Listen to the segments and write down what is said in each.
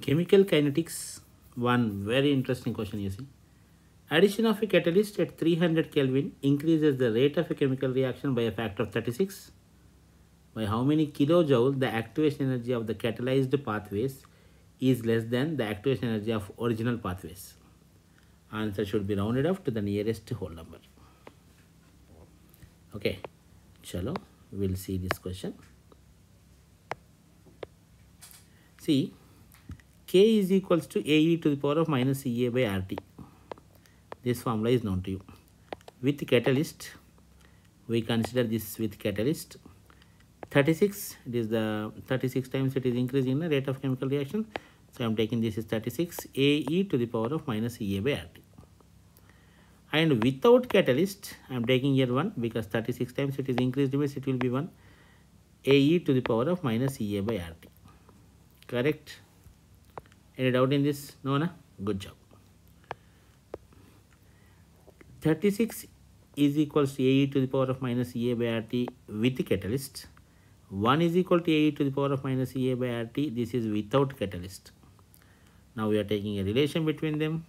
Chemical kinetics, one very interesting question you see. Addition of a catalyst at 300 Kelvin increases the rate of a chemical reaction by a factor of 36. By how many kilojoule the activation energy of the catalyzed pathways is less than the activation energy of original pathways. Answer should be rounded off to the nearest whole number. Okay, chalo, we'll see this question. See, K is equals to AE to the power of minus EA by RT. This formula is known to you. With catalyst, we consider this with catalyst. 36, it is the 36 times it is increasing in the rate of chemical reaction. So I am taking this is 36 AE to the power of minus EA by RT. And without catalyst, I am taking here 1 because 36 times it is increased means it will be 1 AE to the power of minus EA by RT. Correct? Any doubt in this? No, na? Good job. 36 is equals to AE to the power of minus EA by RT with the catalyst. 1 is equal to AE to the power of minus EA by RT. This is without catalyst. Now we are taking a relation between them.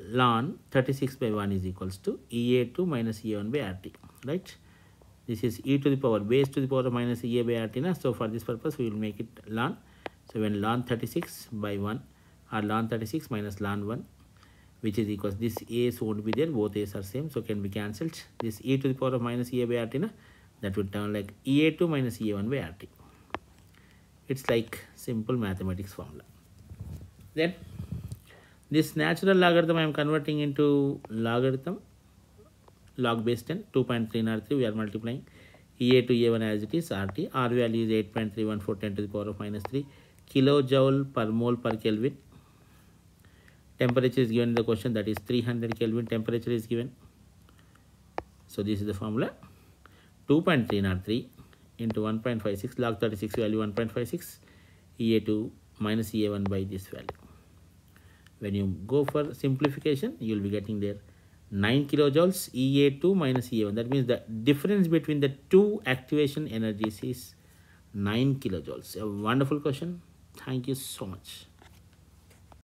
ln 36 by 1 is equals to EA2 minus EA1 by RT. Right? This is e to the power base to the power of minus EA by RT. Na? So for this purpose we will make it ln. So when ln 36 by 1 or ln 36 minus ln 1 which is equals this a's won't be there both a's are same so can be cancelled. This e to the power of minus ea by rt na, that would turn like ea2 minus ea1 by rt it's like simple mathematics formula. Then this natural logarithm i am converting into logarithm log base 10 2.303 we are multiplying ea to ea1 as it is rt r value is 8.314 to the power of minus 3 kilojoule per mole per kelvin. Temperature is given in the question that is 300 kelvin temperature is given. So this is the formula. 2.303 into 1.56 log 36 value 1.56 ea2 minus ea1 by this value. When you go for simplification you will be getting there 9 kilojoules ea2 minus ea1 that means the difference between the two activation energies is 9 kilojoules. A wonderful question thank you so much